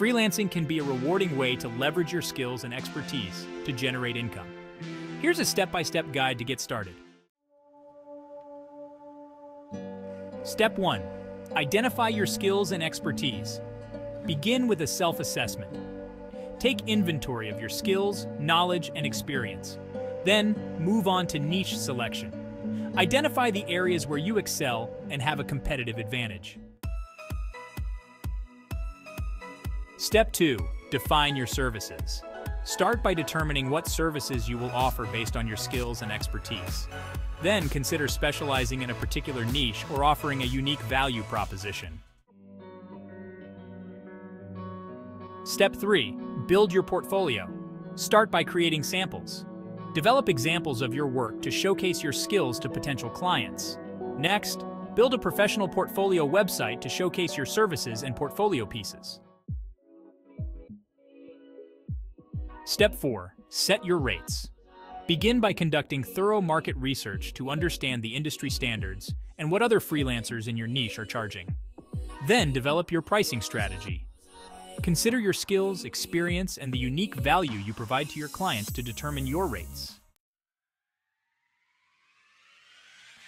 freelancing can be a rewarding way to leverage your skills and expertise to generate income. Here's a step-by-step guide to get started. Step 1. Identify your skills and expertise. Begin with a self-assessment. Take inventory of your skills, knowledge, and experience. Then, move on to niche selection. Identify the areas where you excel and have a competitive advantage. Step 2. Define your services. Start by determining what services you will offer based on your skills and expertise. Then consider specializing in a particular niche or offering a unique value proposition. Step 3. Build your portfolio. Start by creating samples. Develop examples of your work to showcase your skills to potential clients. Next, build a professional portfolio website to showcase your services and portfolio pieces. Step 4. Set your rates. Begin by conducting thorough market research to understand the industry standards and what other freelancers in your niche are charging. Then develop your pricing strategy. Consider your skills, experience, and the unique value you provide to your clients to determine your rates.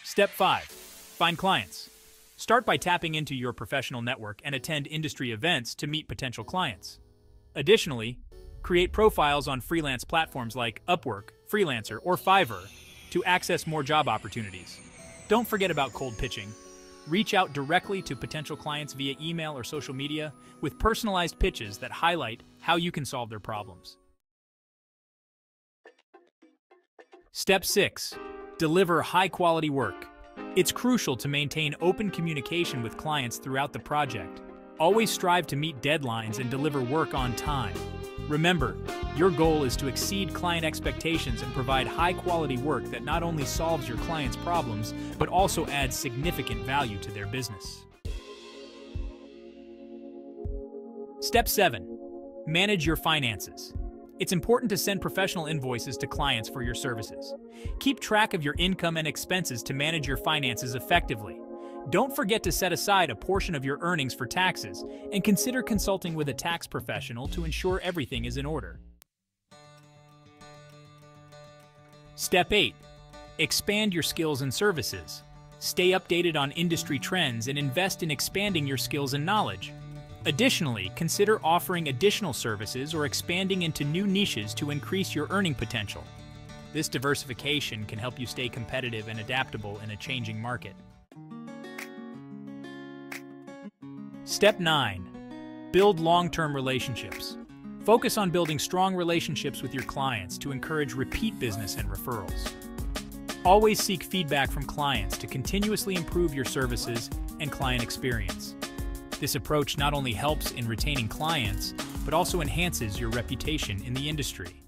Step 5. Find clients. Start by tapping into your professional network and attend industry events to meet potential clients. Additionally, create profiles on freelance platforms like Upwork, Freelancer, or Fiverr to access more job opportunities. Don't forget about cold pitching. Reach out directly to potential clients via email or social media with personalized pitches that highlight how you can solve their problems. Step 6. Deliver high-quality work. It's crucial to maintain open communication with clients throughout the project. Always strive to meet deadlines and deliver work on time. Remember, your goal is to exceed client expectations and provide high-quality work that not only solves your client's problems, but also adds significant value to their business. Step 7. Manage your finances. It's important to send professional invoices to clients for your services. Keep track of your income and expenses to manage your finances effectively. Don't forget to set aside a portion of your earnings for taxes and consider consulting with a tax professional to ensure everything is in order. Step 8. Expand your skills and services. Stay updated on industry trends and invest in expanding your skills and knowledge. Additionally, consider offering additional services or expanding into new niches to increase your earning potential. This diversification can help you stay competitive and adaptable in a changing market. Step 9. Build long-term relationships. Focus on building strong relationships with your clients to encourage repeat business and referrals. Always seek feedback from clients to continuously improve your services and client experience. This approach not only helps in retaining clients, but also enhances your reputation in the industry.